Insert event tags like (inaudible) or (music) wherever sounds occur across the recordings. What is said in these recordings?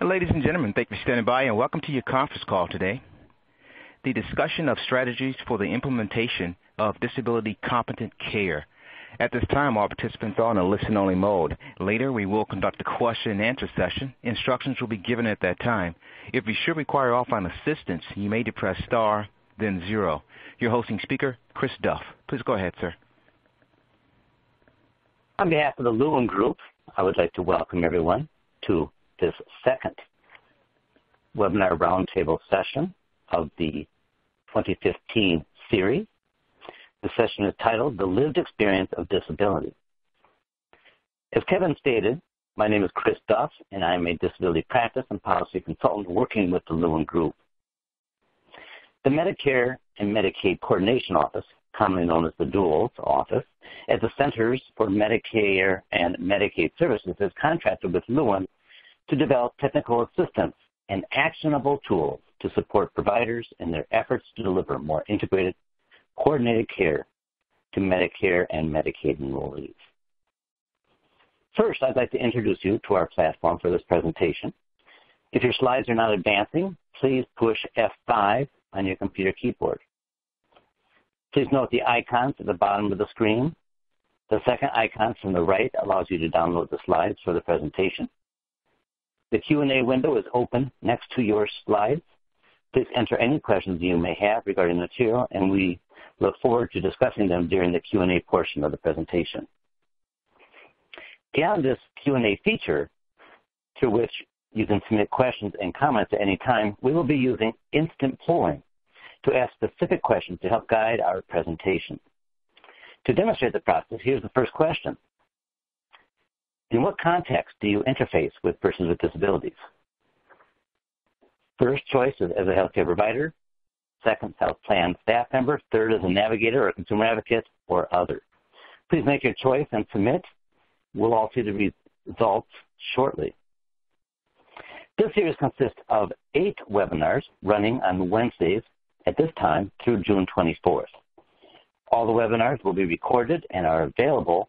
Ladies and gentlemen, thank you for standing by, and welcome to your conference call today. The discussion of strategies for the implementation of disability competent care. At this time, all participants are on a listen-only mode. Later, we will conduct a question and answer session. Instructions will be given at that time. If you should require offline assistance, you may depress star then zero. Your hosting speaker, Chris Duff. Please go ahead, sir. On behalf of the Lewin Group, I would like to welcome everyone to this second webinar roundtable session of the 2015 series. The session is titled The Lived Experience of Disability. As Kevin stated, my name is Chris Duff, and I am a disability practice and policy consultant working with the Lewin Group. The Medicare and Medicaid Coordination Office, commonly known as the DUALS office, at the Centers for Medicare and Medicaid Services, has contracted with Lewin to develop technical assistance and actionable tools to support providers in their efforts to deliver more integrated, coordinated care to Medicare and Medicaid enrollees. First, I'd like to introduce you to our platform for this presentation. If your slides are not advancing, please push F5 on your computer keyboard. Please note the icons at the bottom of the screen. The second icon from the right allows you to download the slides for the presentation. The Q&A window is open next to your slides. Please enter any questions you may have regarding the material, and we look forward to discussing them during the Q&A portion of the presentation. Beyond this Q&A feature, through which you can submit questions and comments at any time, we will be using instant polling to ask specific questions to help guide our presentation. To demonstrate the process, here's the first question. In what context do you interface with persons with disabilities? First choice is as a healthcare provider, second, health plan staff member, third, as a navigator or consumer advocate, or other. Please make your choice and submit. We'll all see the results shortly. This series consists of eight webinars running on Wednesdays at this time through June 24th. All the webinars will be recorded and are available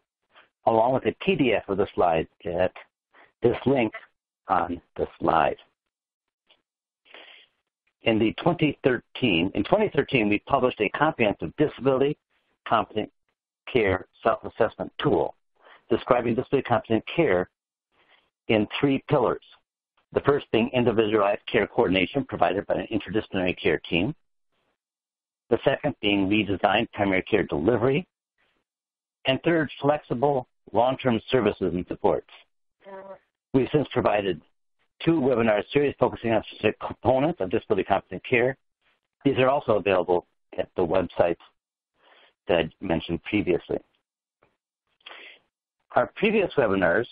along with a PDF of the slides at this link on the slide. In the 2013, in 2013, we published a comprehensive disability competent care self-assessment tool describing disability competent care in three pillars. The first being individualized care coordination provided by an interdisciplinary care team. The second being redesigned primary care delivery. And Third, flexible long-term services and supports. We've since provided two webinar series focusing on specific components of disability competent care. These are also available at the websites that I mentioned previously. Our previous webinars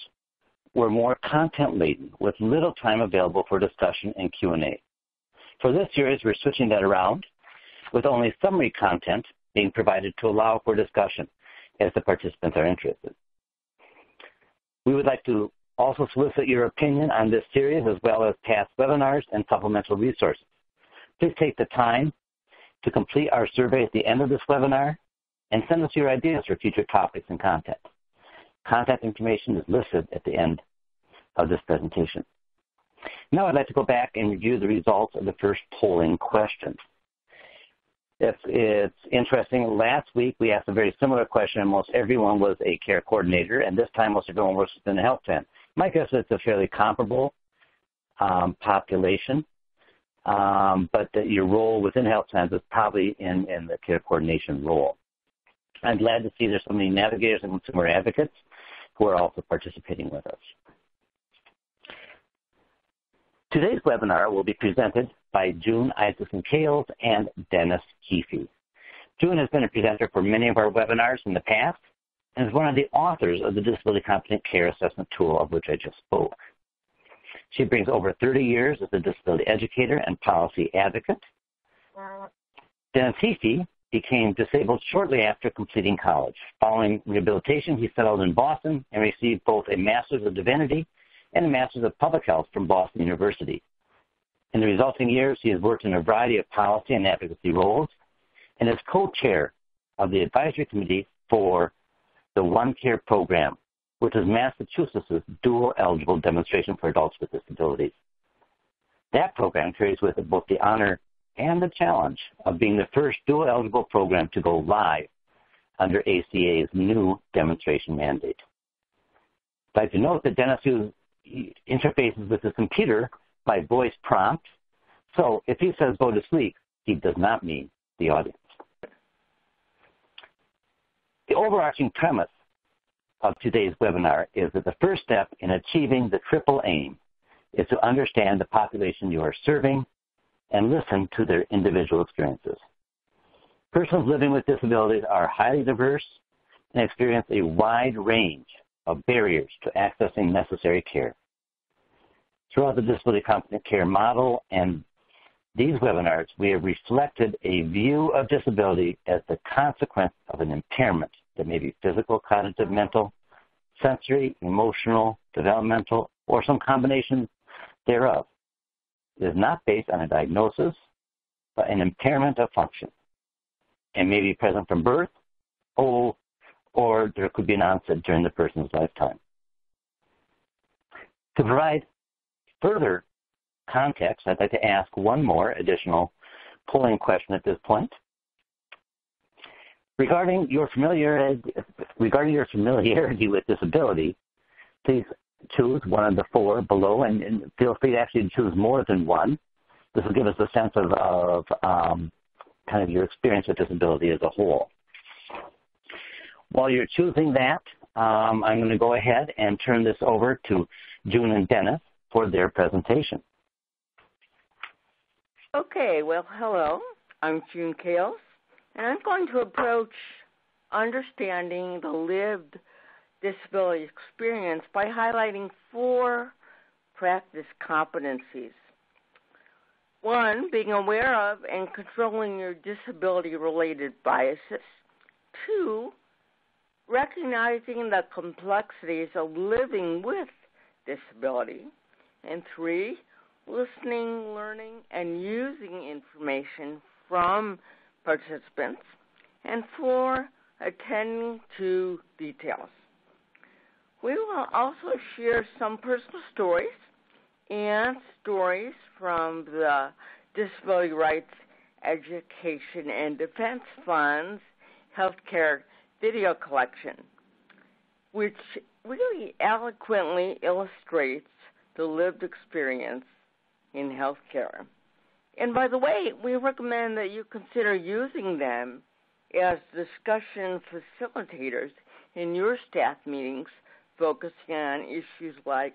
were more content-laden with little time available for discussion and Q&A. For this series, we're switching that around with only summary content being provided to allow for discussion as the participants are interested. We would like to also solicit your opinion on this series as well as past webinars and supplemental resources. Please take the time to complete our survey at the end of this webinar and send us your ideas for future topics and content. Contact information is listed at the end of this presentation. Now I'd like to go back and review the results of the first polling question. If it's interesting, last week we asked a very similar question and most everyone was a care coordinator, and this time most everyone works within the health plan. My guess is it's a fairly comparable um, population, um, but that your role within health plans is probably in the care coordination role. I'm glad to see there's so many navigators and consumer advocates who are also participating with us. Today's webinar will be presented by June Isaacson-Kailes and Dennis Keefe. June has been a presenter for many of our webinars in the past and is one of the authors of the Disability Competent Care Assessment Tool of which I just spoke. She brings over 30 years as a disability educator and policy advocate. Dennis Keefe became disabled shortly after completing college. Following rehabilitation, he settled in Boston and received both a Master's of Divinity and a Master's of Public Health from Boston University. In the resulting years, he has worked in a variety of policy and advocacy roles and is co-chair of the advisory committee for the One Care program, which is Massachusetts' dual eligible demonstration for adults with disabilities. That program carries with it both the honor and the challenge of being the first dual eligible program to go live under ACA's new demonstration mandate. I'd like to note that Dennis interfaces with the computer by voice prompt, so if he says go to sleep, he does not mean the audience. The overarching premise of today's webinar is that the first step in achieving the triple aim is to understand the population you are serving and listen to their individual experiences. Persons living with disabilities are highly diverse and experience a wide range of barriers to accessing necessary care. Throughout the disability competent care model and these webinars, we have reflected a view of disability as the consequence of an impairment that may be physical, cognitive, mental, sensory, emotional, developmental, or some combination thereof. It is not based on a diagnosis, but an impairment of function, and may be present from birth, or, or there could be an onset during the person's lifetime. To provide further context, I'd like to ask one more additional polling question at this point. Regarding your familiarity, regarding your familiarity with disability, please choose one of the four below, and, and feel free to actually choose more than one. This will give us a sense of, of um, kind of your experience with disability as a whole. While you're choosing that, um, I'm going to go ahead and turn this over to June and Dennis for their presentation. Okay, well, hello. I'm June Kailes, and I'm going to approach understanding the lived disability experience by highlighting four practice competencies. One, being aware of and controlling your disability related biases. Two, recognizing the complexities of living with disability. And three, listening, learning, and using information from participants. And four, attending to details. We will also share some personal stories and stories from the Disability Rights Education and Defense Fund's healthcare video collection, which really eloquently illustrates the lived experience in healthcare. And by the way, we recommend that you consider using them as discussion facilitators in your staff meetings, focusing on issues like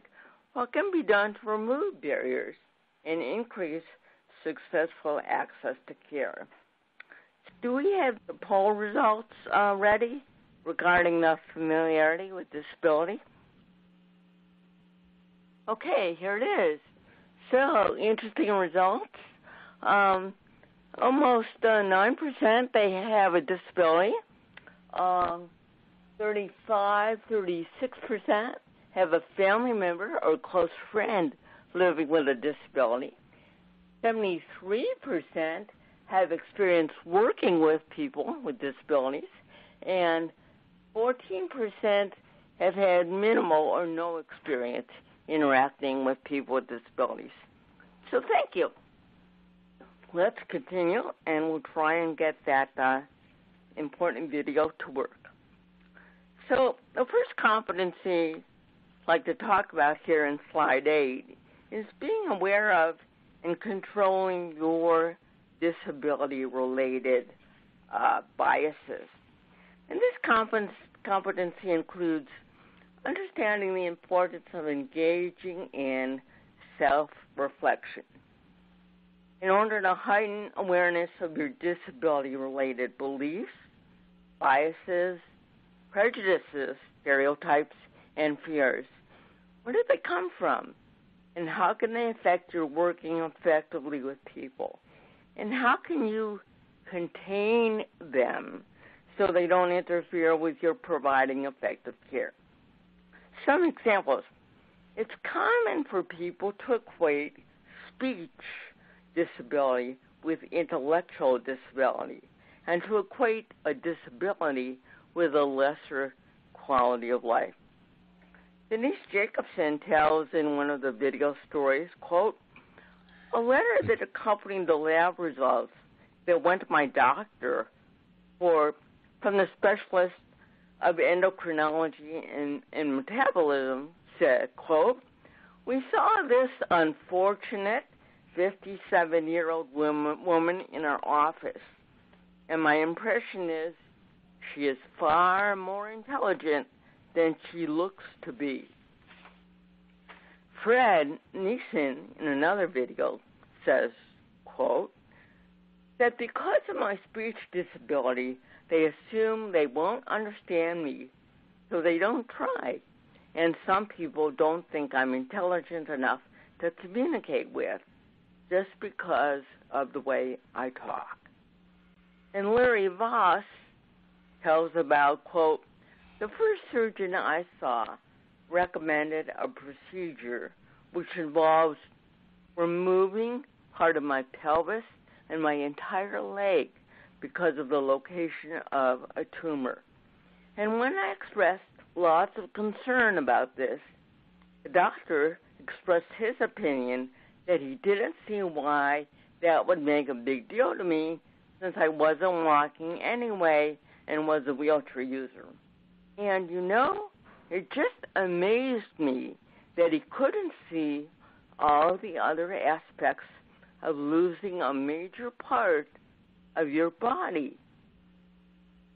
what can be done to remove barriers and increase successful access to care. Do we have the poll results uh, ready regarding the familiarity with disability? Okay, here it is. So, interesting results. Um, almost uh, 9% they have a disability. Um, 35, 36% have a family member or close friend living with a disability. 73% have experience working with people with disabilities, and 14% have had minimal or no experience interacting with people with disabilities. So thank you. Let's continue, and we'll try and get that uh, important video to work. So the first competency I'd like to talk about here in slide 8 is being aware of and controlling your disability-related uh, biases. And this competency includes understanding the importance of engaging in self reflection. In order to heighten awareness of your disability related beliefs, biases, prejudices, stereotypes, and fears, where did they come from? And how can they affect your working effectively with people? And how can you contain them so they don't interfere with your providing effective care? Some examples. It's common for people to equate speech disability with intellectual disability and to equate a disability with a lesser quality of life. Denise Jacobson tells in one of the video stories, quote, a letter that accompanied the lab results that went to my doctor for from the specialist of endocrinology and, and metabolism said, quote, we saw this unfortunate 57 year old woman, woman in our office, and my impression is she is far more intelligent than she looks to be. Fred Nisen, in another video, says, quote, that because of my speech disability, they assume they won't understand me, so they don't try. And some people don't think I'm intelligent enough to communicate with just because of the way I talk. And Larry Voss tells about, quote, the first surgeon I saw recommended a procedure which involves removing part of my pelvis and my entire leg because of the location of a tumor. And when I expressed lots of concern about this, the doctor expressed his opinion that he didn't see why that would make a big deal to me since I wasn't walking anyway and was a wheelchair user. And you know, it just amazed me that he couldn't see all the other aspects of losing a major part of your body.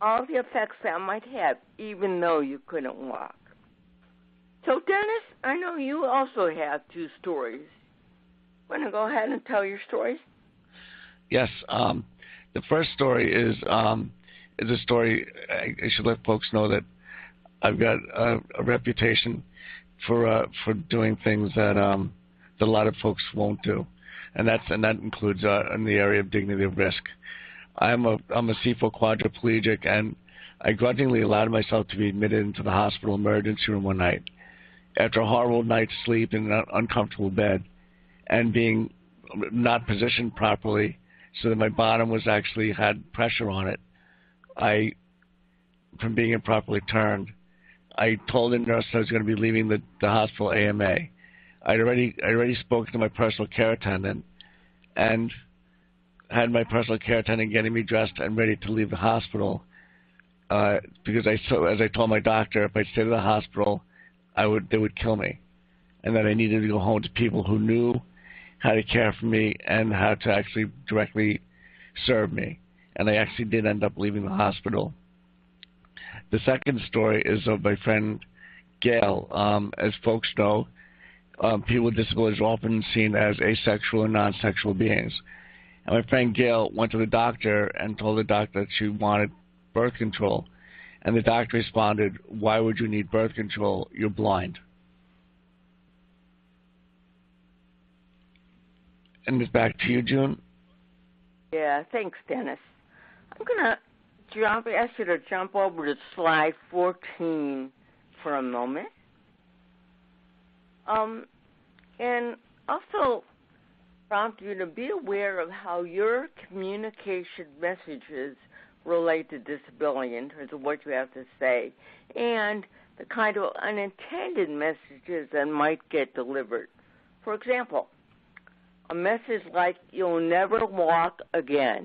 All the effects that might have, even though you couldn't walk. So, Dennis, I know you also have two stories. Want to go ahead and tell your stories? Yes. Um, the first story is um, is a story. I, I, should let folks know that I've got a, a reputation for uh, for doing things that um, that a lot of folks won't do, and that's and that includes uh, in the area of dignity of risk. I'm a I'm a C4 quadriplegic, and I grudgingly allowed myself to be admitted into the hospital emergency room one night after a horrible night's sleep in an uncomfortable bed, and being not positioned properly so that my bottom was actually had pressure on it. I, from being improperly turned, I told the nurse I was going to be leaving the, the hospital AMA. I'd already I already spoken to my personal care attendant, and had my personal care attendant getting me dressed and ready to leave the hospital. Uh, because I so as I told my doctor, if I stayed in the hospital, I would they would kill me, and that I needed to go home to people who knew how to care for me and how to actually directly serve me. And I actually did end up leaving the hospital the second story is of my friend Gail. Um, as folks know, um, people with disabilities are often seen as asexual and non-sexual beings. And my friend Gail went to the doctor and told the doctor that she wanted birth control. And the doctor responded, Why would you need birth control? You're blind. And it's back to you, June. Yeah, thanks, Dennis. I'm going to jump, ask you to jump over to slide 14 for a moment. Um, and also prompt you to be aware of how your communication messages relate to disability in terms of what you have to say and the kind of unintended messages that might get delivered. For example, a message like, you'll never walk again,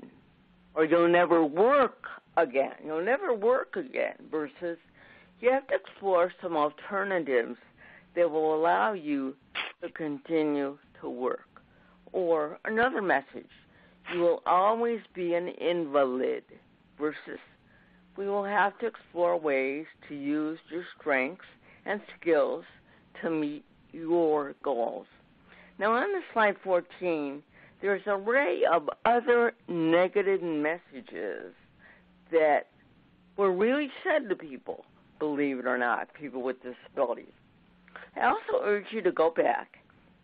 or you'll never work again. You'll never work again versus you have to explore some alternatives that will allow you to continue to work. Or another message, you will always be an invalid versus we will have to explore ways to use your strengths and skills to meet your goals. Now on the slide 14, there's an array of other negative messages that were really said to people, believe it or not, people with disabilities. I also urge you to go back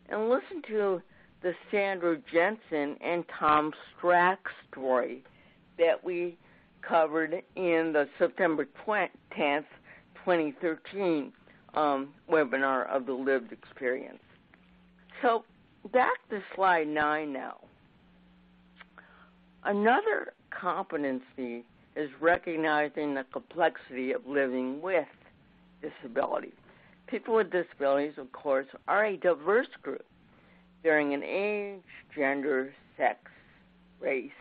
and listen to the Sandra Jensen and Tom Strack story that we covered in the September 10th, 2013 um, webinar of the lived experience. So back to slide nine now. Another competency is recognizing the complexity of living with disability. People with disabilities, of course, are a diverse group. Varying in age, gender, sex, race,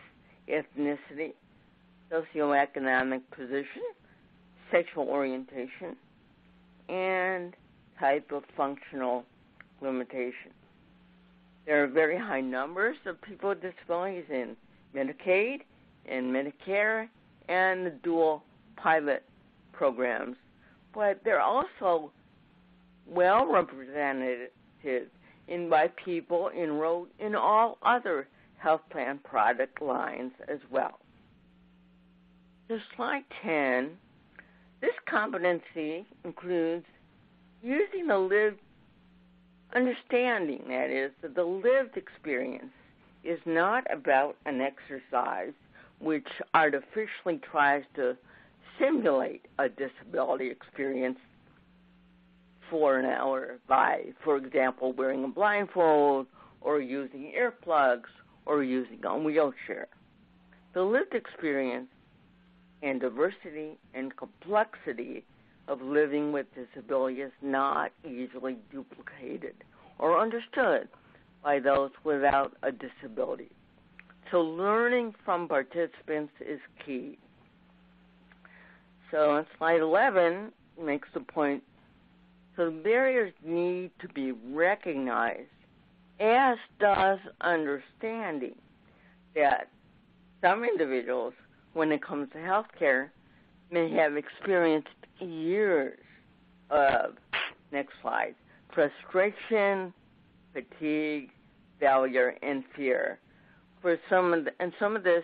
ethnicity, socioeconomic position, sexual orientation, and type of functional limitation. There are very high numbers of people with disabilities in Medicaid and Medicare and the dual pilot programs, but they're also well represented in by people enrolled in all other health plan product lines as well. So slide 10, this competency includes using the lived understanding, that is, that the lived experience is not about an exercise which artificially tries to simulate a disability experience for an hour by, for example, wearing a blindfold or using earplugs or using a wheelchair. The lived experience and diversity and complexity of living with disability is not easily duplicated or understood by those without a disability. So, learning from participants is key. So, on slide 11 makes the point so, barriers need to be recognized, as does understanding that some individuals, when it comes to healthcare, may have experienced years of, next slide, frustration, fatigue, failure, and fear. For some the, and some of this,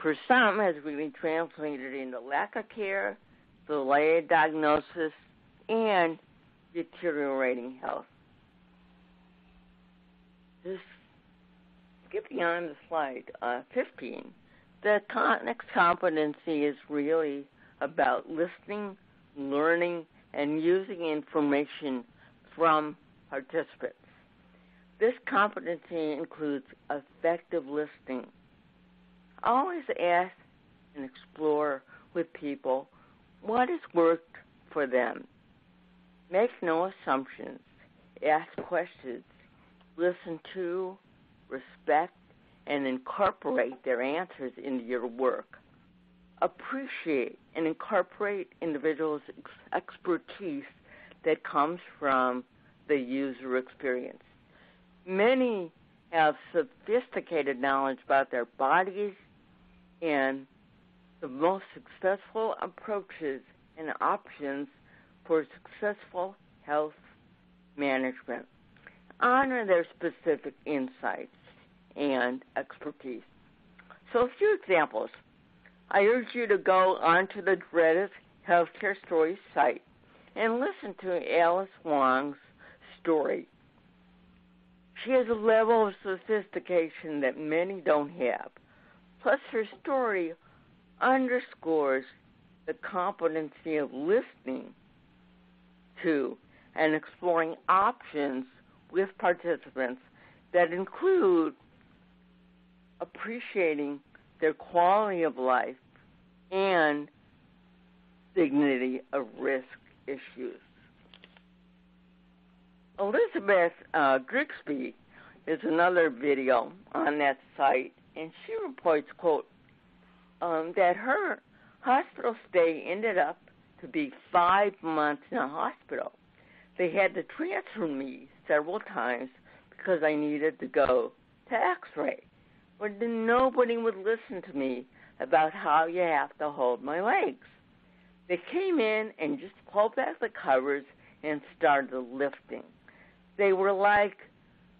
for some, has really translated into lack of care, delayed diagnosis, and deteriorating health. Just skipping on the slide uh, 15, the next competency is really about listening, learning, and using information from participants. This competency includes effective listening. Always ask and explore with people what has worked for them. Make no assumptions. Ask questions. Listen to, respect, and incorporate their answers into your work appreciate and incorporate individuals' expertise that comes from the user experience. Many have sophisticated knowledge about their bodies and the most successful approaches and options for successful health management. Honor their specific insights and expertise. So, a few examples I urge you to go onto the DREDF Healthcare Stories site and listen to Alice Wong's story. She has a level of sophistication that many don't have. Plus, her story underscores the competency of listening to and exploring options with participants that include appreciating their quality of life, and dignity of risk issues. Elizabeth uh, Grigsby is another video on that site, and she reports, quote, um, that her hospital stay ended up to be five months in a hospital. They had to transfer me several times because I needed to go to x-ray but then nobody would listen to me about how you have to hold my legs. They came in and just pulled back the covers and started lifting. They were like,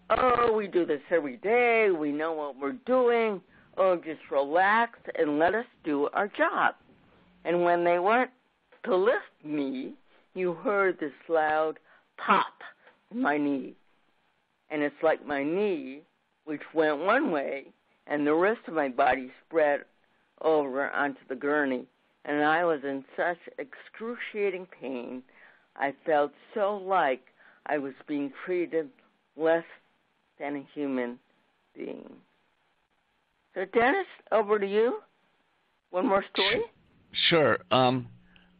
oh, we do this every day. We know what we're doing. Oh, just relax and let us do our job. And when they went to lift me, you heard this loud pop in my knee. And it's like my knee, which went one way, and the rest of my body spread over onto the gurney. And I was in such excruciating pain. I felt so like I was being treated less than a human being. So, Dennis, over to you. One more story? Sure. Um,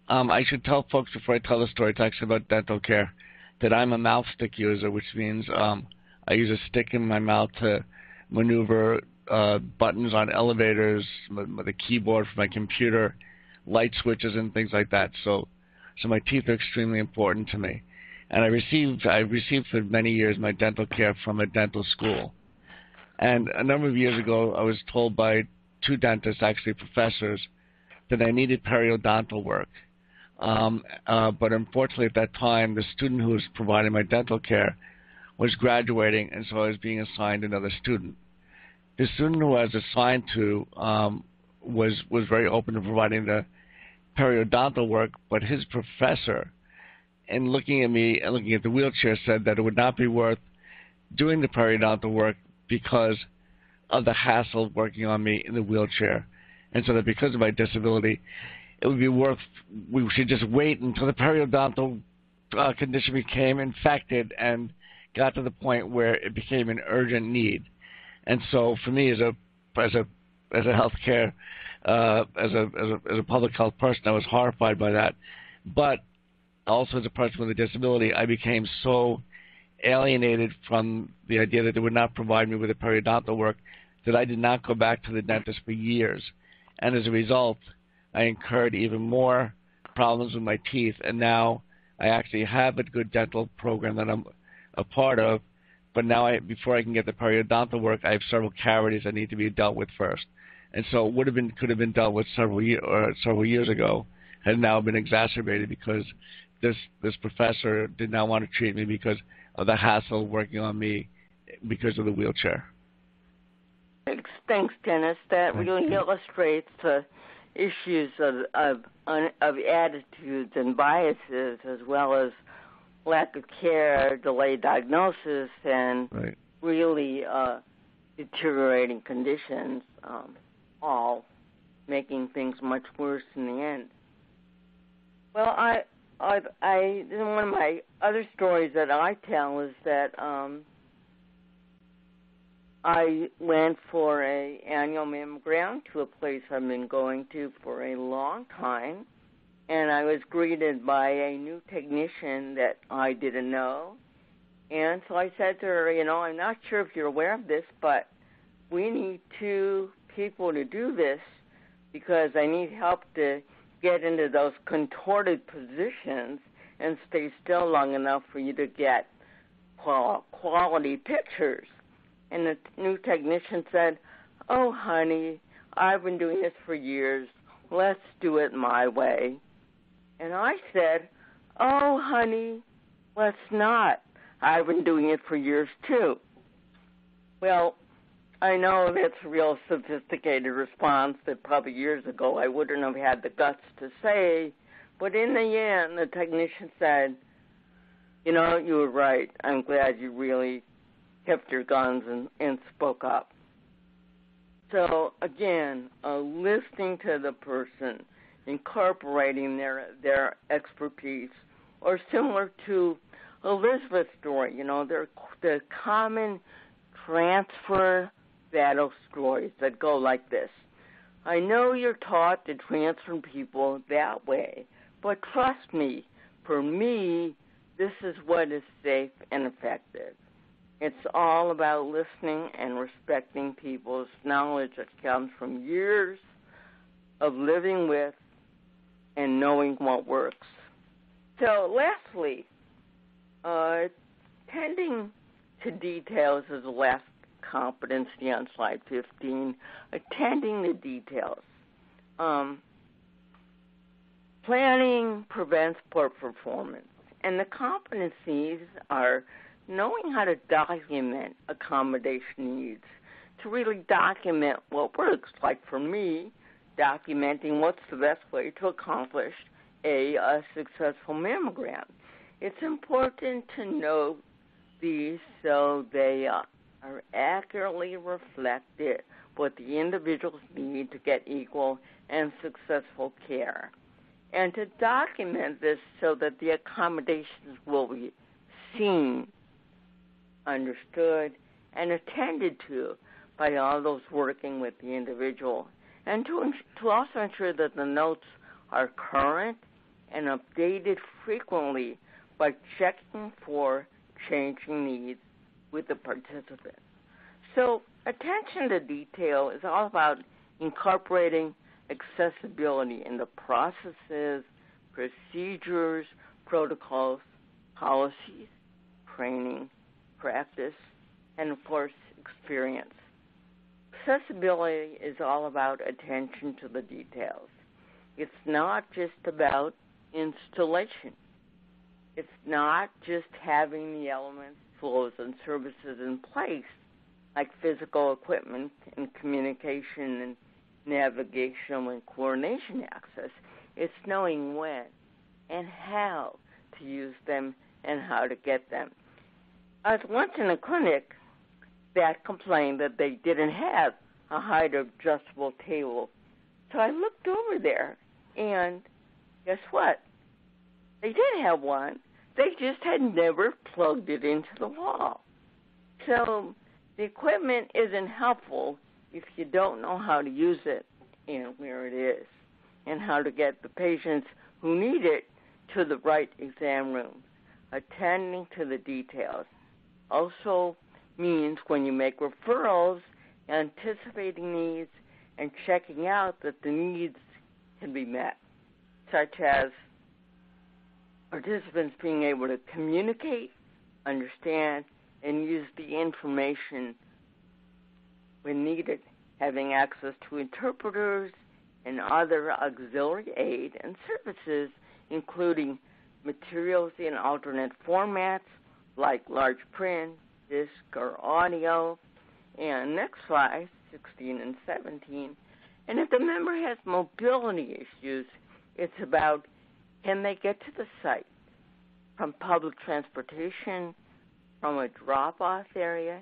um, I should tell folks before I tell the story, talks about dental care, that I'm a mouth stick user, which means um, I use a stick in my mouth to maneuver uh, buttons on elevators, the keyboard for my computer, light switches, and things like that. So, so my teeth are extremely important to me. And I received I received for many years my dental care from a dental school. And a number of years ago, I was told by two dentists, actually professors, that I needed periodontal work. Um, uh, but unfortunately, at that time, the student who was providing my dental care was graduating, and so I was being assigned another student. The student who I was assigned to um, was was very open to providing the periodontal work, but his professor, in looking at me and looking at the wheelchair, said that it would not be worth doing the periodontal work because of the hassle of working on me in the wheelchair, and so that because of my disability, it would be worth we should just wait until the periodontal uh, condition became infected and got to the point where it became an urgent need. And so, for me, as a as a as a healthcare uh, as a as a as a public health person, I was horrified by that. But also as a person with a disability, I became so alienated from the idea that they would not provide me with a periodontal work that I did not go back to the dentist for years. And as a result, I incurred even more problems with my teeth. And now I actually have a good dental program that I'm a part of. But now, I, before I can get the periodontal work, I have several cavities that need to be dealt with first. And so, it would have been could have been dealt with several year, or several years ago, has now been exacerbated because this this professor did not want to treat me because of the hassle working on me because of the wheelchair. Thanks, thanks Dennis. That really illustrates the issues of, of of attitudes and biases, as well as lack of care, delayed diagnosis, and right. really uh, deteriorating conditions, um, all making things much worse in the end. Well, I I've, I one of my other stories that I tell is that um, I went for a annual mammogram to a place I've been going to for a long time, and I was greeted by a new technician that I didn't know. And so I said to her, you know, I'm not sure if you're aware of this, but we need two people to do this because I need help to get into those contorted positions and stay still long enough for you to get quality pictures. And the new technician said, Oh, honey, I've been doing this for years. Let's do it my way. And I said, Oh, honey, let's not. I've been doing it for years too. Well, I know that's a real sophisticated response that probably years ago I wouldn't have had the guts to say, but in the end, the technician said, You know, you were right. I'm glad you really kept your guns and, and spoke up. So again, uh, listening to the person, incorporating their their expertise, or similar to Elizabeth's story, you know, they're the common transfer battle stories that go like this. I know you're taught to transfer people that way, but trust me, for me, this is what is safe and effective. It's all about listening and respecting people's knowledge that comes from years of living with and knowing what works. So, lastly, uh, tending to details is the last competency on slide 15. Attending the details. Um, planning prevents poor performance, and the competencies are knowing how to document accommodation needs, to really document what works. Like for me, documenting what's the best way to accomplish a, a successful mammogram. It's important to know these so they are accurately reflected what the individuals need to get equal and successful care. And to document this so that the accommodations will be seen understood, and attended to by all those working with the individual, and to, to also ensure that the notes are current and updated frequently by checking for changing needs with the participant. So attention to detail is all about incorporating accessibility in the processes, procedures, protocols, policies, training, practice, and of course, experience. Accessibility is all about attention to the details. It's not just about installation. It's not just having the elements, flows, and services in place, like physical equipment and communication and navigational and coordination access. It's knowing when and how to use them and how to get them. I was once in a clinic that complained that they didn't have a height adjustable table. So I looked over there, and guess what? They did have one. They just had never plugged it into the wall. So the equipment isn't helpful if you don't know how to use it and where it is, and how to get the patients who need it to the right exam room. Attending to the details also means when you make referrals, anticipating needs and checking out that the needs can be met, such as participants being able to communicate, understand, and use the information when needed, having access to interpreters and other auxiliary aid and services, including materials in alternate formats like large print, disc, or audio. And next slide, 16 and 17. And if the member has mobility issues, it's about can they get to the site from public transportation, from a drop off area,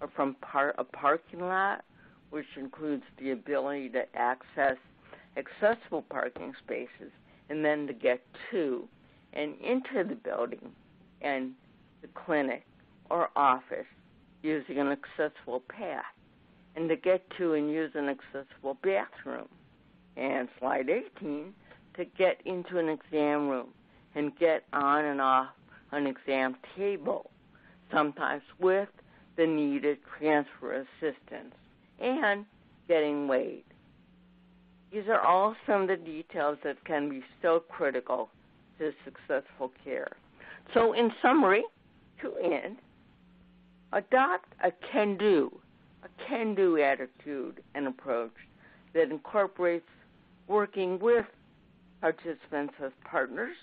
or from par- a parking lot, which includes the ability to access accessible parking spaces and then to get to and into the building and the clinic or office using an accessible path and to get to and use an accessible bathroom. And slide 18, to get into an exam room and get on and off an exam table, sometimes with the needed transfer assistance and getting weighed. These are all some of the details that can be so critical to successful care. So, in summary, to end, adopt a can do, a can do attitude and approach that incorporates working with participants as partners,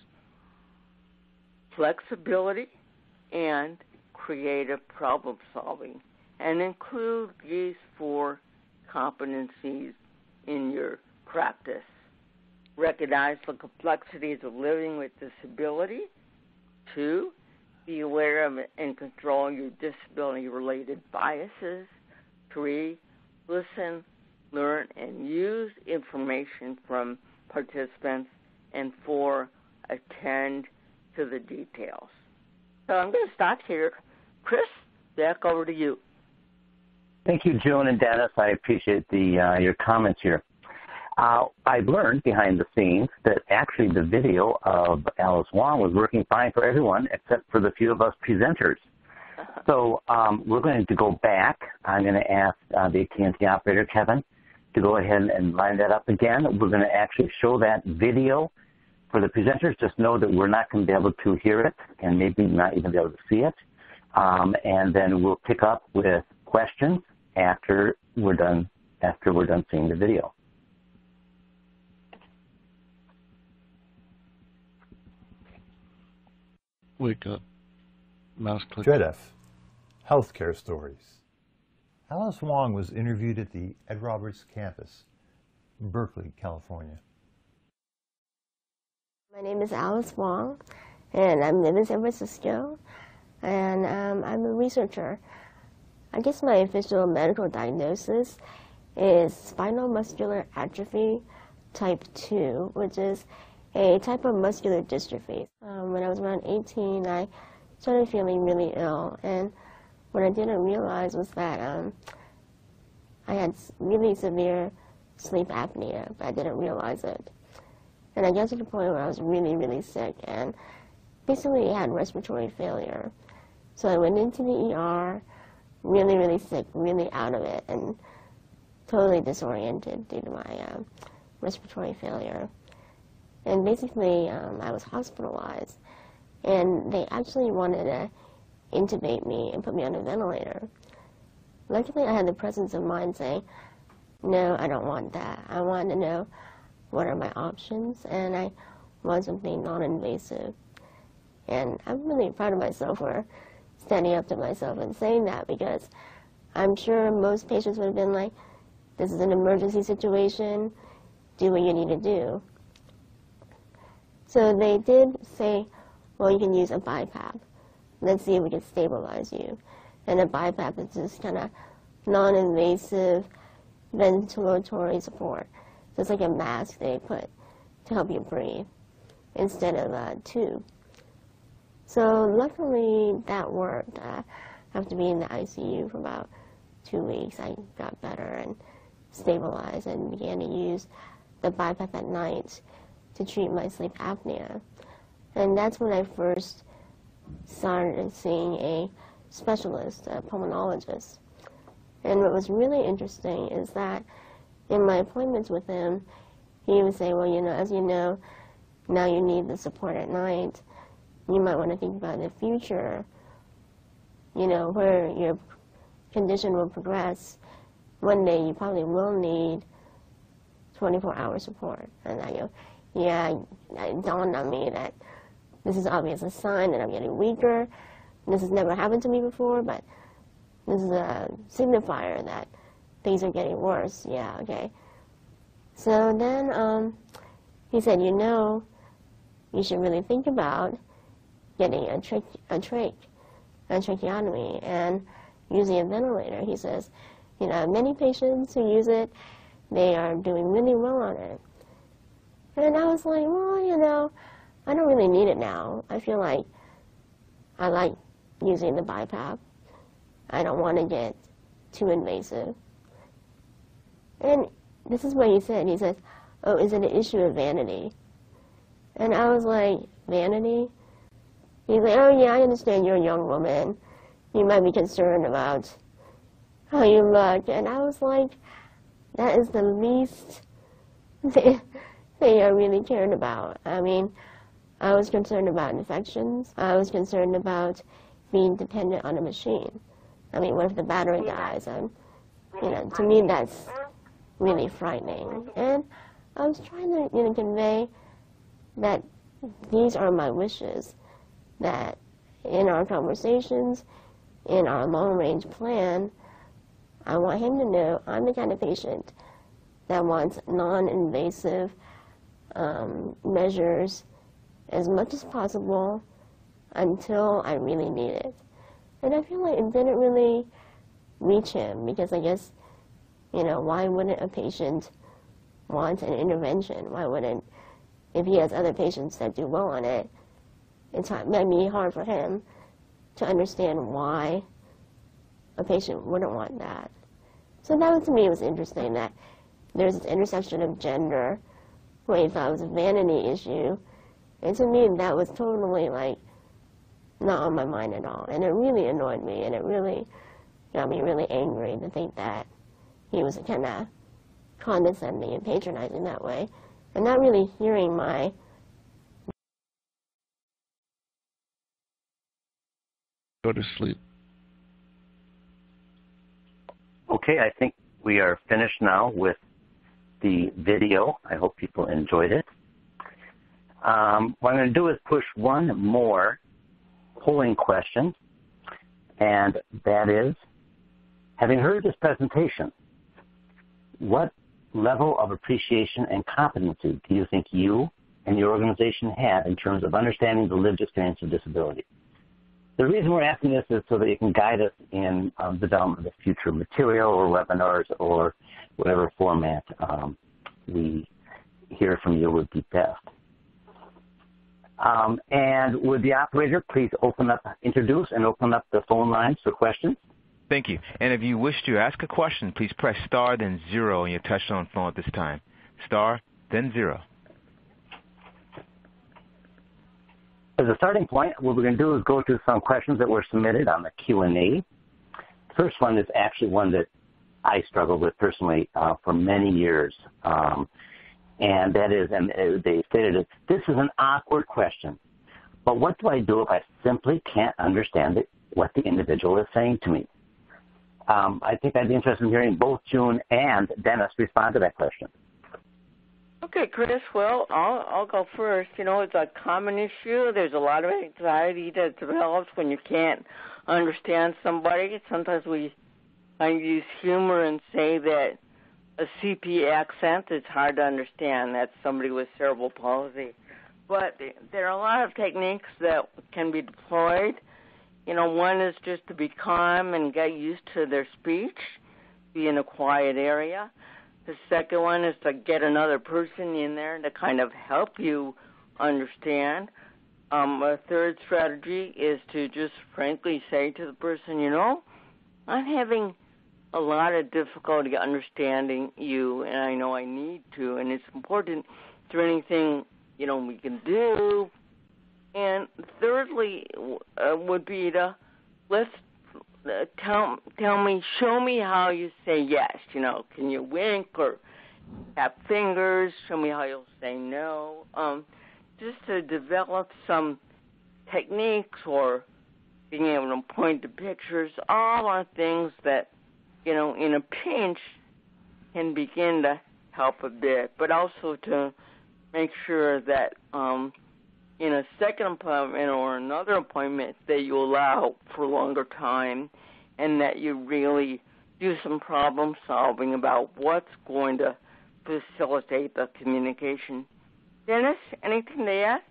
flexibility, and creative problem solving, and include these four competencies in your practice. Recognize the complexities of living with disability. Two, be aware of and control your disability related biases. Three, listen, learn, and use information from participants. And four, attend to the details. So I'm going to stop here. Chris, back over to you. Thank you, June and Dennis. I appreciate the uh, your comments here. Uh, I've learned behind the scenes that actually the video of Alice Wong was working fine for everyone except for the few of us presenters. (laughs) So um, we're going to go back. I'm going to ask uh, the AT&T operator, Kevin, to go ahead and line that up again. We're going to actually show that video for the presenters. Just know that we're not going to be able to hear it and maybe not even be able to see it. Um, and then we'll pick up with questions after we're done after we're done seeing the video. Wake up. Mouse click. DREDF, Healthcare Stories. Alice Wong was interviewed at the Ed Roberts campus in Berkeley, California. My name is Alice Wong, and I live in San Francisco, and um, I'm a researcher. I guess my official medical diagnosis is spinal muscular atrophy type 2, which is a type of muscular dystrophy. Um, when I was around 18, I started feeling really ill, and what I didn't realize was that um, I had really severe sleep apnea, but I didn't realize it. And I got to the point where I was really, really sick, and basically had respiratory failure. So I went into the ER, really, really sick, really out of it, and totally disoriented due to my uh, respiratory failure. And basically, um, I was hospitalized, and they actually wanted to intubate me and put me on a ventilator. Luckily, I had the presence of mind saying, no, I don't want that. I want to know what are my options, and I want something non-invasive. And I'm really proud of myself for standing up to myself and saying that because I'm sure most patients would have been like, this is an emergency situation, do what you need to do. So they did say, well, you can use a BiPAP. Let's see if we can stabilize you. And a BiPAP is just kind of non-invasive ventilatory support. So it's like a mask they put to help you breathe instead of a tube. So luckily that worked. I have to be in the ICU for about two weeks. I got better and stabilized and began to use the BiPAP at night to treat my sleep apnea. And that's when I first started seeing a specialist, a pulmonologist. And what was really interesting is that in my appointments with him, he would say, well, you know, as you know, now you need the support at night. You might want to think about the future, you know, where your condition will progress. One day you probably will need 24-hour support. And I go, yeah, it dawned on me that this is obviously a sign that I'm getting weaker. This has never happened to me before, but this is a signifier that things are getting worse. Yeah, okay. So then um, he said, you know, you should really think about getting a, trach, a trach, a tracheotomy, and using a ventilator. He says, you know, many patients who use it, they are doing really well on it. And I was like, well, you know, I don't really need it now. I feel like I like using the BiPAP. I don't want to get too invasive. And this is what he said. He says, oh, is it an issue of vanity? And I was like, vanity? He's like, oh yeah, I understand you're a young woman. You might be concerned about how you look. And I was like, that is the least (laughs) thing are really cared about. I mean, I was concerned about infections. I was concerned about being dependent on a machine. I mean, what if the battery dies? And, you know, to me, that's really frightening. And I was trying to, you know, convey that these are my wishes, that in our conversations, in our long-range plan, I want him to know I'm the kind of patient that wants non-invasive um, measures as much as possible until I really need it. And I feel like it didn't really reach him because I guess, you know, why wouldn't a patient want an intervention? Why wouldn't, if he has other patients that do well on it, it's it might be hard for him to understand why a patient wouldn't want that. So that to me was interesting that there's this intersection of gender, where he thought it was a vanity issue, and to me that was totally like not on my mind at all. And it really annoyed me, and it really got me really angry to think that he was kind of condescending and patronizing that way, and not really hearing my go to sleep. Okay, I think we are finished now with the video. I hope people enjoyed it. Um, what I'm going to do is push one more polling question, and that is, having heard this presentation, what level of appreciation and competency do you think you and your organization have in terms of understanding the lived experience of disability? The reason we're asking this is so that you can guide us in um, development of future material or webinars or whatever format um, we hear from you would be best. Um, and would the operator please open up, introduce and open up the phone lines for questions? Thank you. And if you wish to ask a question, please press star then zero on your touchtone phone at this time. Star then zero. As a starting point, what we're going to do is go through some questions that were submitted on the Q&A. The First one is actually one that I struggled with personally uh, for many years. Um, and that is, and they stated it, this is an awkward question. But what do I do if I simply can't understand it, what the individual is saying to me? Um, I think I'd be interested in hearing both June and Dennis respond to that question. Okay, Chris. Well, I'll I'll go first. You know, it's a common issue. There's a lot of anxiety that develops when you can't understand somebody. Sometimes we I use humor and say that a CP accent is hard to understand. That's somebody with cerebral palsy. But there are a lot of techniques that can be deployed. You know, one is just to be calm and get used to their speech, be in a quiet area. The second one is to get another person in there to kind of help you understand. Um, a third strategy is to just frankly say to the person, you know, I'm having a lot of difficulty understanding you, and I know I need to, and it's important. Is there anything you know we can do? And thirdly, uh, would be to let's tell tell me, show me how you say yes. You know, can you wink or tap fingers? Show me how you'll say no. Um, just to develop some techniques or being able to point to pictures, all are things that, you know, in a pinch can begin to help a bit, but also to make sure that um, in a second appointment or another appointment that you allow for longer time and that you really do some problem solving about what's going to facilitate the communication. Dennis, anything to add?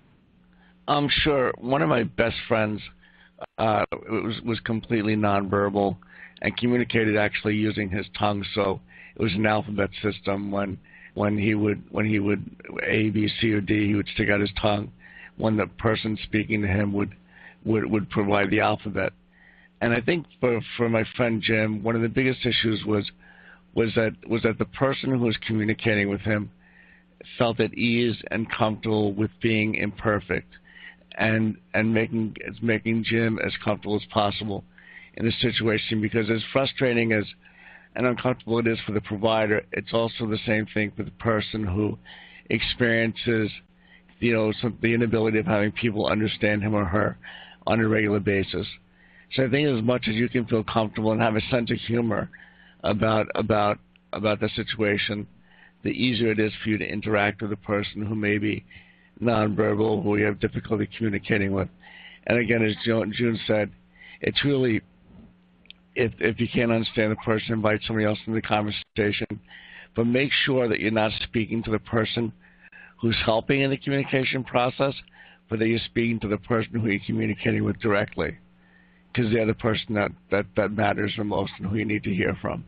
Um, sure. One of my best friends uh, was was completely nonverbal and communicated actually using his tongue. So it was an alphabet system. When when he would when he would A B C or D, he would stick out his tongue when the person speaking to him would would would provide the alphabet. And I think for for my friend Jim, one of the biggest issues was was that was that the person who was communicating with him felt at ease and comfortable with being imperfect and and making making Jim as comfortable as possible in the situation because as frustrating as and uncomfortable it is for the provider, it's also the same thing for the person who experiences you know, some, the inability of having people understand him or her on a regular basis. So I think as much as you can feel comfortable and have a sense of humor about about about the situation, the easier it is for you to interact with a person who may be nonverbal, who you have difficulty communicating with. And again, as June said, it's really if if you can't understand the person, invite somebody else into the conversation, but make sure that you're not speaking to the person who's helping in the communication process, but that you're speaking to the person who you're communicating with directly, because they're the person that, that, that matters the most and who you need to hear from.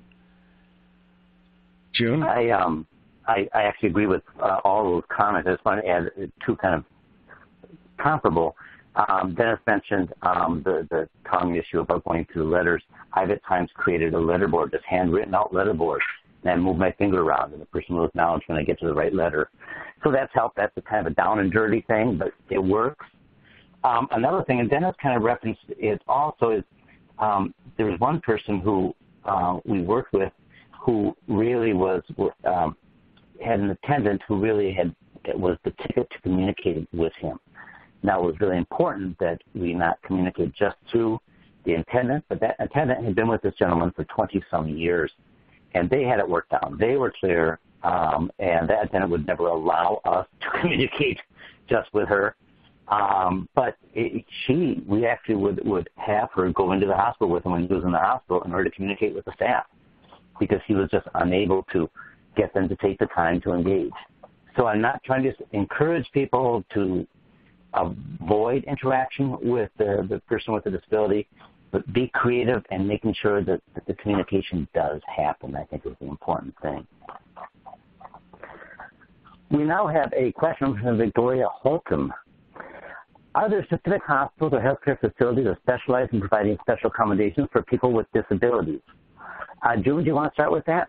June? I um I, I actually agree with uh, all those comments. I just want to add two kind of comparable. Um, Dennis mentioned um, the the tongue issue about going through letters. I've at times created a letter board, just handwritten out letterboard, and move my finger around, and the person acknowledge when I get to the right letter. So that's helped. That's a kind of a down and dirty thing, but it works. Um, another thing, and Dennis kind of referenced it also, is um, there was one person who uh, we worked with who really was um, had an attendant who really had was the ticket to communicating with him. Now it was really important that we not communicate just through the attendant, but that attendant had been with this gentleman for 20 some years and they had it worked out. They were clear, um, and that attendant would never allow us (laughs) to communicate just with her. Um, but it, she, we actually would would have her go into the hospital with him when he was in the hospital in order to communicate with the staff, because he was just unable to get them to take the time to engage. So I'm not trying to encourage people to avoid interaction with the, the person with the disability but be creative and making sure that, that the communication does happen, I think is the important thing. We now have a question from Victoria Holcomb. Are there specific hospitals or healthcare facilities that specialize in providing special accommodations for people with disabilities? Uh, June, do you want to start with that?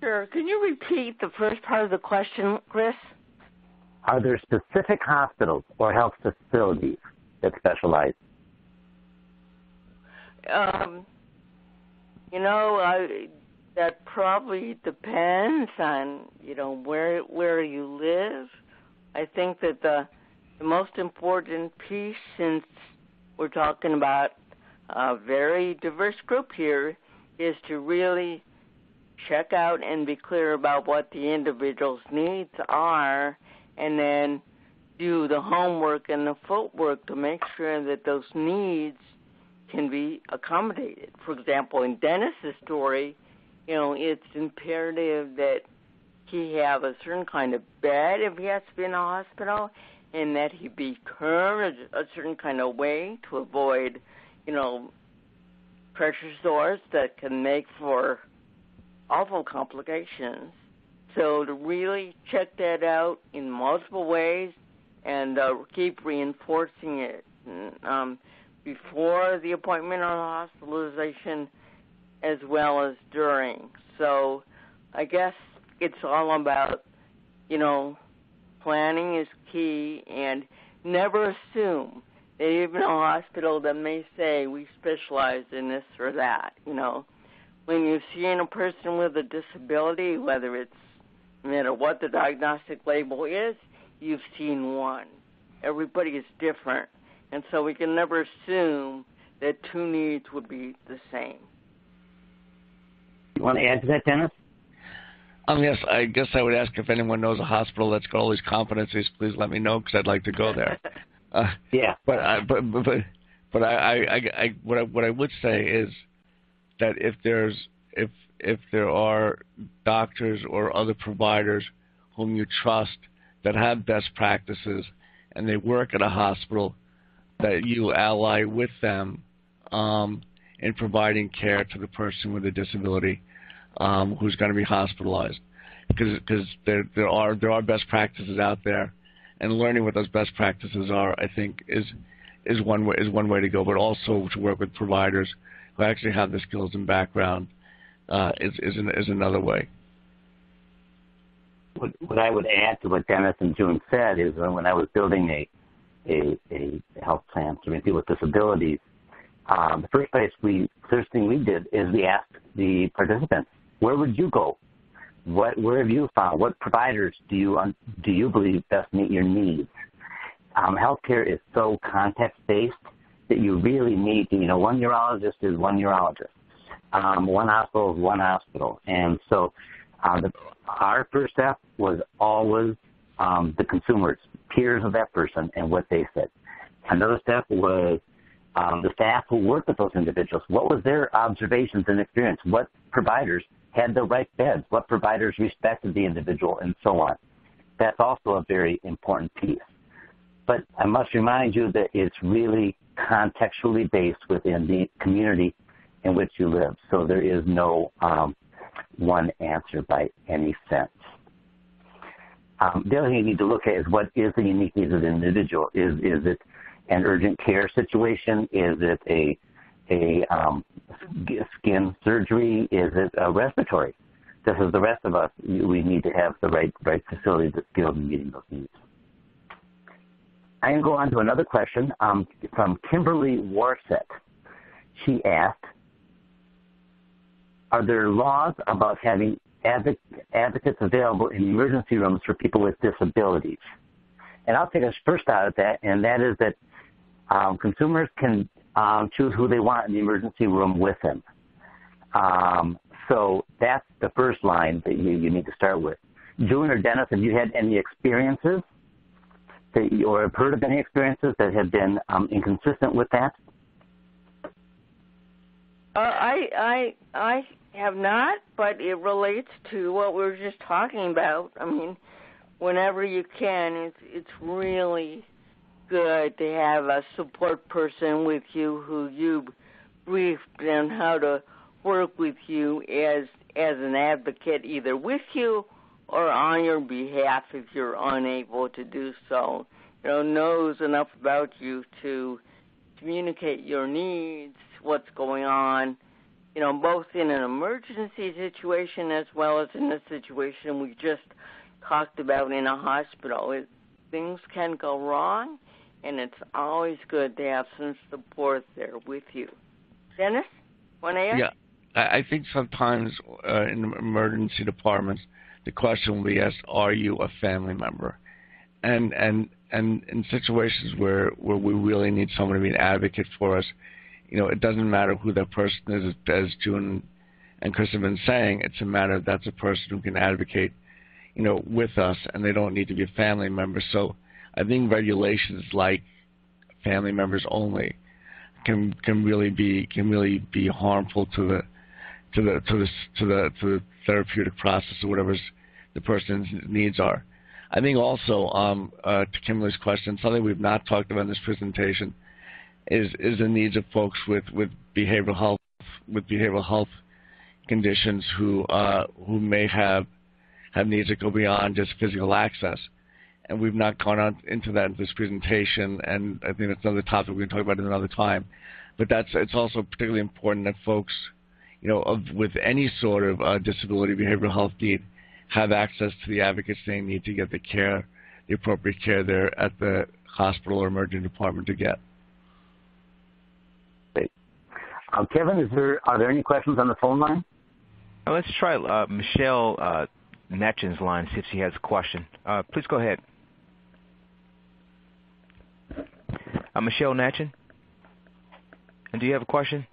Sure. Can you repeat the first part of the question, Chris? are there specific hospitals or health facilities that specialize? Um, you know, I, that probably depends on you know where where you live. I think that the the most important piece, since we're talking about a very diverse group here, is to really check out and be clear about what the individual's needs are and then do the homework and the footwork to make sure that those needs can be accommodated. For example, in Dennis's story, you know, it's imperative that he have a certain kind of bed if he has to be in a hospital, and that he be curved a certain kind of way to avoid, you know, pressure sores that can make for awful complications. So to really check that out in multiple ways and uh, keep reinforcing it um, before the appointment or hospitalization as well as during. So I guess it's all about, you know, planning is key and never assume that even a hospital that may say we specialize in this or that, you know. When you're seeing a person with a disability, whether it's no matter what the diagnostic label is, you've seen one. Everybody is different. And so we can never assume that two needs would be the same. You want to add to that, Dennis? Um, yes, I guess I would ask if anyone knows a hospital that's got all these competencies. Please let me know because I'd like to go there. (laughs) Uh, yeah, but I, but but but I, I, I what I what I would say is that if there's if if there are doctors or other providers whom you trust that have best practices and they work at a hospital, that you ally with them um, in providing care to the person with a disability um, who's going to be hospitalized, because because there there are there are best practices out there, and learning what those best practices are, I think, is is one way is one way to go. But also to work with providers who actually have the skills and background uh, is is, an, is another way. What, what I would add to what Dennis and June said is when I was building a a, a health plan to people with disabilities, um, the first place we first thing we did is we asked the participants, where would you go? What where have you found? What providers do you do you believe best meet your needs? Um, healthcare is so context based that you really need to, you know, one urologist is one urologist. Um, one hospital is one hospital. And so uh, the, our first step was always um, the consumers, peers of that person, and what they said. Another step was um, the staff who worked with those individuals. What was their observations and experience? What providers had the right beds? What providers respected the individual, and so on. That's also a very important piece. But I must remind you that it's really contextually based within the community in which you live. So there is no um, one answer by any sense. Um, the other thing you need to look at is what is the unique needs of the individual. Is is it an urgent care situation? Is it a a um, skin surgery? Is it a respiratory? Just as the rest of us, we need to have the right right facility that's skilled in meeting those needs. I can go on to another question um, from Kimberly Warset. She asked, are there laws about having advocates available in emergency rooms for people with disabilities? And I'll take a first out of that, and that is that um, consumers can um, choose who they want in the emergency room with them. Um, so that's the first line that you, you need to start with. June or Dennis, have you had any experiences that you, or have heard of any experiences that have been um, inconsistent with that? Uh, I I I have not, but it relates to what we were just talking about. I mean, whenever you can, it's it's really good to have a support person with you who you briefed on how to work with you as as an advocate, either with you or on your behalf if you're unable to do so. You know, knows enough about you to communicate your needs, what's going on, you know, both in an emergency situation as well as in the situation we just talked about in a hospital. It, things can go wrong, and it's always good to have some support there with you. Dennis, want to add? Yeah, I think sometimes uh, in emergency departments, the question will be asked, "Are you a family member?" And and and in situations where where we really need someone to be an advocate for us, you know, it doesn't matter who that person is, as June and Chris have been saying. It's a matter of that's a person who can advocate, you know, with us, and they don't need to be a family member. So I think regulations like family members only can can really be can really be harmful to the to the to the to the to the therapeutic process or whatever the person's needs are. I think also um, uh, to Kimberly's question, something we've not talked about in this presentation is is the needs of folks with with behavioral health with behavioral health conditions who uh, who may have have needs that go beyond just physical access. And we've not gone on into that in this presentation, and I think that's another topic we can talk about at another time. But that's it's also particularly important that folks, you know, of, with any sort of uh, disability, behavioral health need, have access to the advocates they need to get the care, the appropriate care there at the hospital or emergency department to get. Great. Um, Kevin, is there are there any questions on the phone line? Now let's try uh, Michelle uh, Natchin's line, see if she has a question. Uh, please go ahead. Uh, Michelle Natchin? And do you have a question?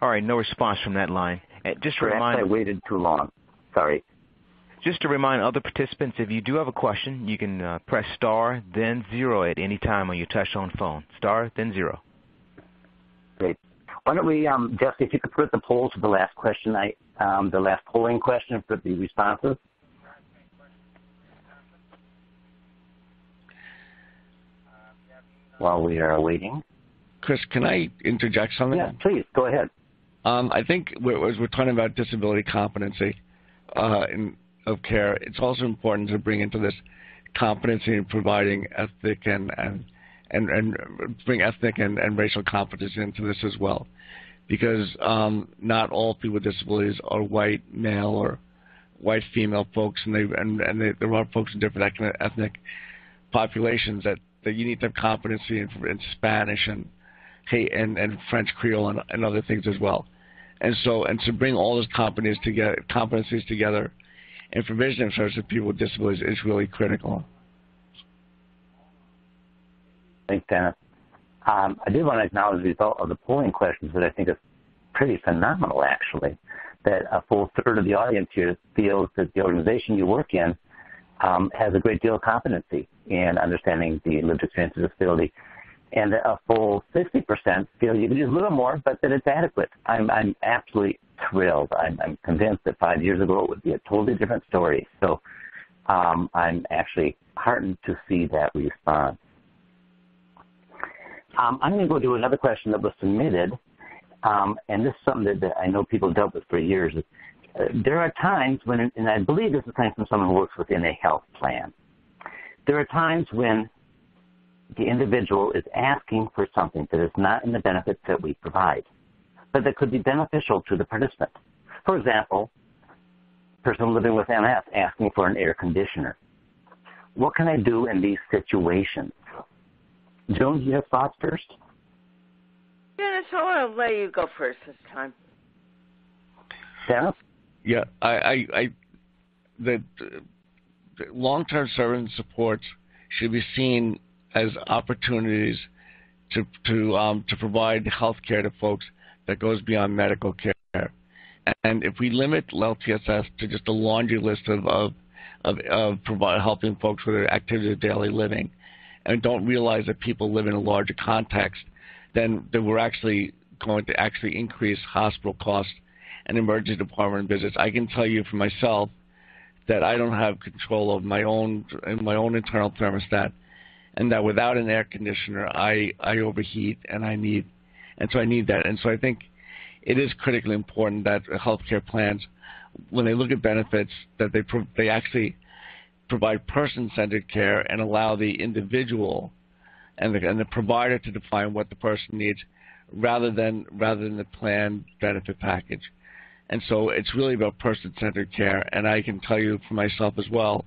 All right, no response from that line. Uh, just Perhaps remind, I waited too long. Sorry. Just to remind other participants, if you do have a question, you can uh, press star, then zero at any time on your touch-tone phone. Star, then zero. Great. Why don't we, um, Jesse, if you could put the polls for the last question, I, um, the last polling question for the responses. While we are waiting. Chris, can I interject something? Yeah, please, go ahead. Um, I think we're, as we're talking about disability competency uh, in, of care, it's also important to bring into this competency in providing ethnic and and and, and bring ethnic and, and racial competency into this as well, because um, not all people with disabilities are white male or white female folks, and they and, and they, there are folks in different ethnic populations that, that you need to have competency in, in Spanish and and, and French Creole and, and other things as well. And so, and to bring all those competencies together, competencies together, provision services for people with disabilities is really critical. Thanks, Dennis. Um, I did want to acknowledge the result of the polling questions that I think is pretty phenomenal, actually. That a full third of the audience here feels that the organization you work in um, has a great deal of competency in understanding the lived experience of disability and a full 60% feel you can use a little more, but that it's adequate. I'm, I'm absolutely thrilled. I'm, I'm convinced that five years ago it would be a totally different story. So um, I'm actually heartened to see that response. Um, I'm going to go to another question that was submitted, um, and this is something that, that, I know people dealt with for years. Uh, there are times when, and I believe this is coming from someone who works within a health plan. There are times when the individual is asking for something that is not in the benefits that we provide, but that could be beneficial to the participant. For example, person living with MS asking for an air conditioner. What can I do in these situations? Joan, do you have thoughts first? Dennis, I want to let you go first this time. Dennis? Yeah, I, I, I the, the long-term service supports should be seen as opportunities to to um, to provide health care to folks that goes beyond medical care. And if we limit LTSS to just a laundry list of of of, of provide, helping folks with their activities of daily living, and don't realize that people live in a larger context, then we're actually going to actually increase hospital costs and emergency department visits. I can tell you for myself that I don't have control of my own my own internal thermostat and that without an air conditioner, I I overheat and I need, and so I need that. And so I think it is critically important that healthcare plans, when they look at benefits, that they pro- they actually provide person-centered care and allow the individual and the, and the provider to define what the person needs, rather than rather than the plan benefit package. And so it's really about person-centered care. And I can tell you for myself as well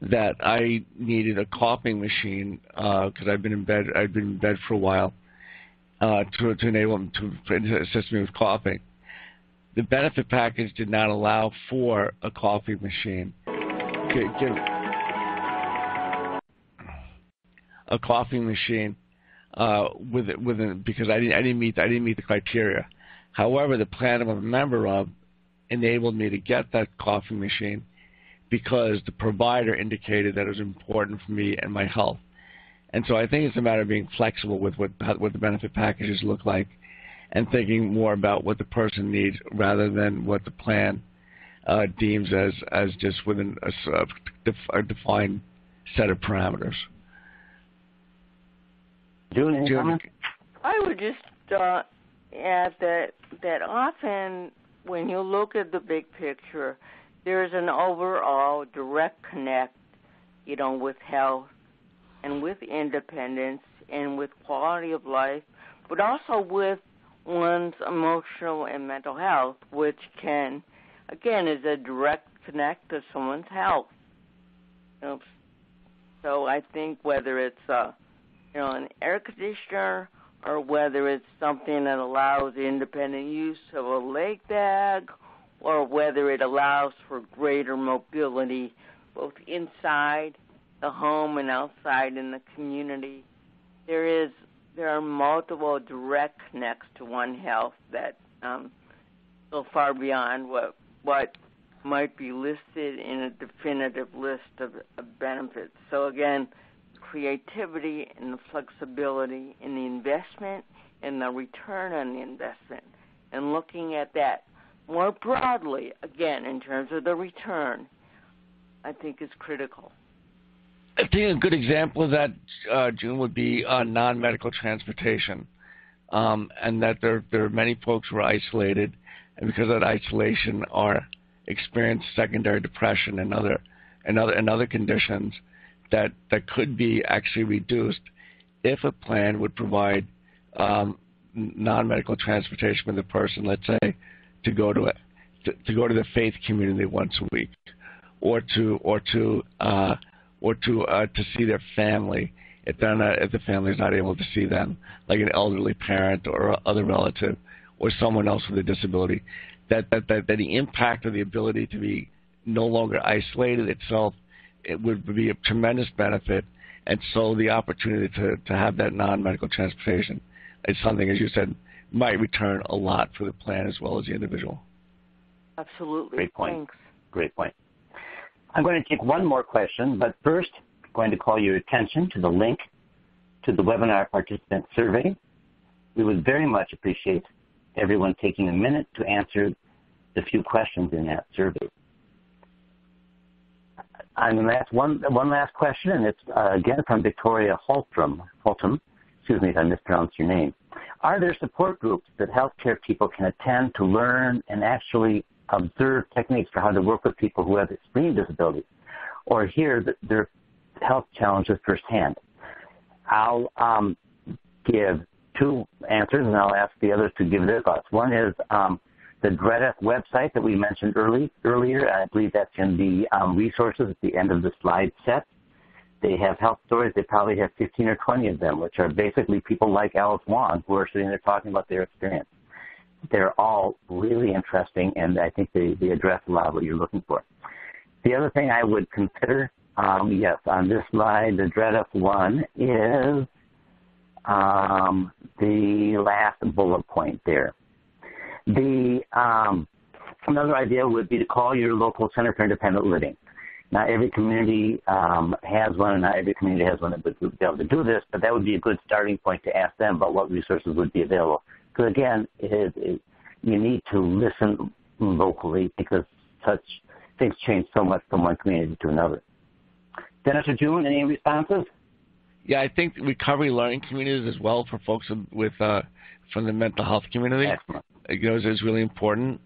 that I needed a coughing machine because uh, I've been in bed. I've been in bed for a while uh, to to enable them to assist me with coughing. The benefit package did not allow for a coughing machine. Give, give a coughing machine uh, with with because I didn't I didn't meet I didn't meet the criteria. However, the plan I'm a member of enabled me to get that coughing machine because the provider indicated that it was important for me and my health. And so I think it's a matter of being flexible with what what the benefit packages look like, and thinking more about what the person needs rather than what the plan uh, deems as as just within a, a defined set of parameters. June, any comments? I would just uh, add that that often when you look at the big picture, there's an overall direct connect, you know, with health and with independence and with quality of life, but also with one's emotional and mental health, which can, again, is a direct connect to someone's health. You know, so I think whether it's a, uh, you know, an air conditioner or whether it's something that allows independent use of a leg bag or whether it allows for greater mobility both inside the home and outside in the community. There is there are multiple direct connects to One Health that um, go far beyond what what might be listed in a definitive list of, of benefits. So again, creativity and the flexibility in the investment and the return on the investment, and looking at that more broadly, again, in terms of the return, I think is critical. I think a good example of that, uh, June, would be uh, non-medical transportation, um, and that there, there are many folks who are isolated, and because of that isolation, are experience secondary depression and other and other and other conditions that that could be actually reduced if a plan would provide um, non-medical transportation for the person, let's say, to go to, a, to, to go to the faith community once a week, or to or to uh, or to uh, to see their family if they're not if the family is not able to see them, like an elderly parent or other relative or someone else with a disability. That that that, that the impact of the ability to be no longer isolated itself it would be a tremendous benefit. And so the opportunity to, to have that non-medical transportation is something, as you said, might return a lot for the plan as well as the individual. Absolutely. Great point. Thanks. Great point. I'm going to take one more question, but first, I'm going to call your attention to the link to the webinar participant survey. We would very much appreciate everyone taking a minute to answer the few questions in that survey. I'm going to ask one, one last question, and it's uh, again from Victoria Holtram. Holtram, excuse me if I mispronounced your name. Are there support groups that healthcare people can attend to learn and actually observe techniques for how to work with people who have extreme disabilities or hear their health challenges firsthand? I'll um, give two answers, and I'll ask the others to give their thoughts. One is um, the DREDF website that we mentioned early, earlier. I believe that's in the um, resources at the end of the slide set. They have health stories. They probably have 15 or 20 of them, which are basically people like Alice Wong who are sitting there talking about their experience. They're all really interesting, and I think they, they address a lot of what you're looking for. The other thing I would consider, um, yes, on this slide, the DREDF one is um, the last bullet point there. The um, another idea would be to call your local center for independent living. Not every community um, has one, and not every community has one that would be able to do this, but that would be a good starting point to ask them about what resources would be available. Because again, it is, it, you need to listen locally because such things change so much from one community to another. Dennis or June, any responses? Yeah, I think recovery learning communities as well for folks with uh, from the mental health community. Excellent goes is really important.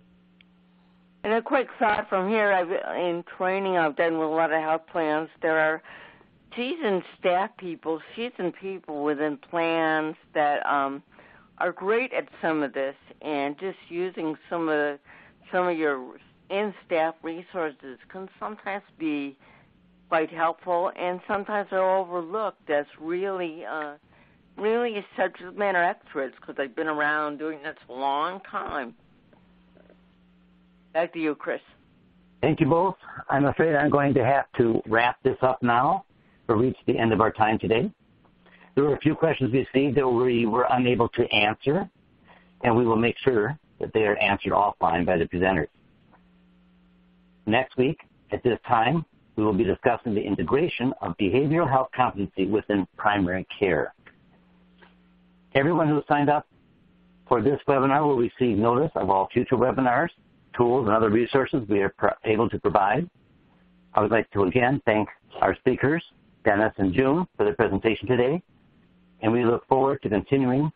And a quick thought from here: I've in training I've done with a lot of health plans. There are seasoned staff people, seasoned people within plans that um, are great at some of this, and just using some of the some of your in-staff resources can sometimes be quite helpful, and sometimes they're overlooked as really, uh, really subject matter experts because they've been around doing this a long time. Back to you, Chris. Thank you both. I'm afraid I'm going to have to wrap this up now. We've reached the end of our time today. There were a few questions we received that we were unable to answer, and we will make sure that they are answered offline by the presenters. Next week, at this time, we will be discussing the integration of behavioral health competency within primary care. Everyone who signed up for this webinar will receive notice of all future webinars tools and other resources we are able to provide. I would like to again thank our speakers, Dennis and June, for their presentation today, and we look forward to continuing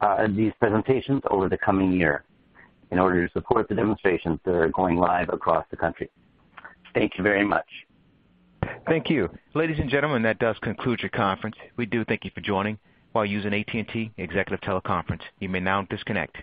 uh, these presentations over the coming year in order to support the demonstrations that are going live across the country. Thank you very much. Thank you. Ladies and gentlemen, that does conclude your conference. We do thank you for joining while using AT&T Executive Teleconference. You may now disconnect.